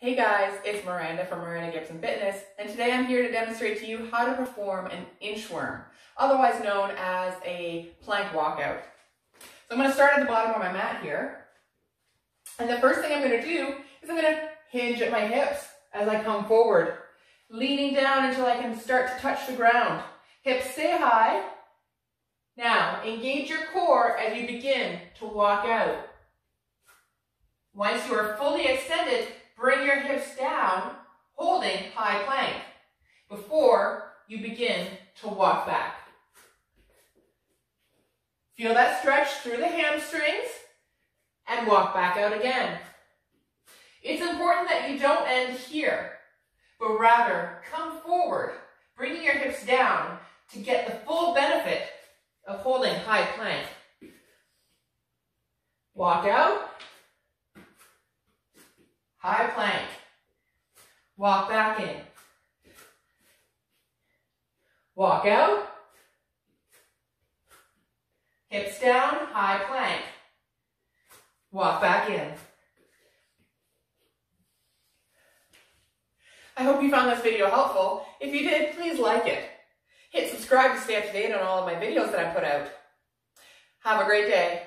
Hey guys, it's Miranda from Miranda Gibson Fitness, and today I'm here to demonstrate to you how to perform an inchworm, otherwise known as a plank walkout. So I'm going to start at the bottom of my mat here, and the first thing I'm going to do is I'm going to hinge at my hips as I come forward, leaning down until I can start to touch the ground. Hips stay high. Now, engage your core as you begin to walk out. Once you are fully extended, Bring your hips down, holding high plank before you begin to walk back. Feel that stretch through the hamstrings and walk back out again. It's important that you don't end here, but rather come forward, bringing your hips down to get the full benefit of holding high plank. Walk out, High plank. Walk back in. Walk out. Hips down, high plank. Walk back in. I hope you found this video helpful. If you did, please like it. Hit subscribe to stay up to date on all of my videos that I put out. Have a great day.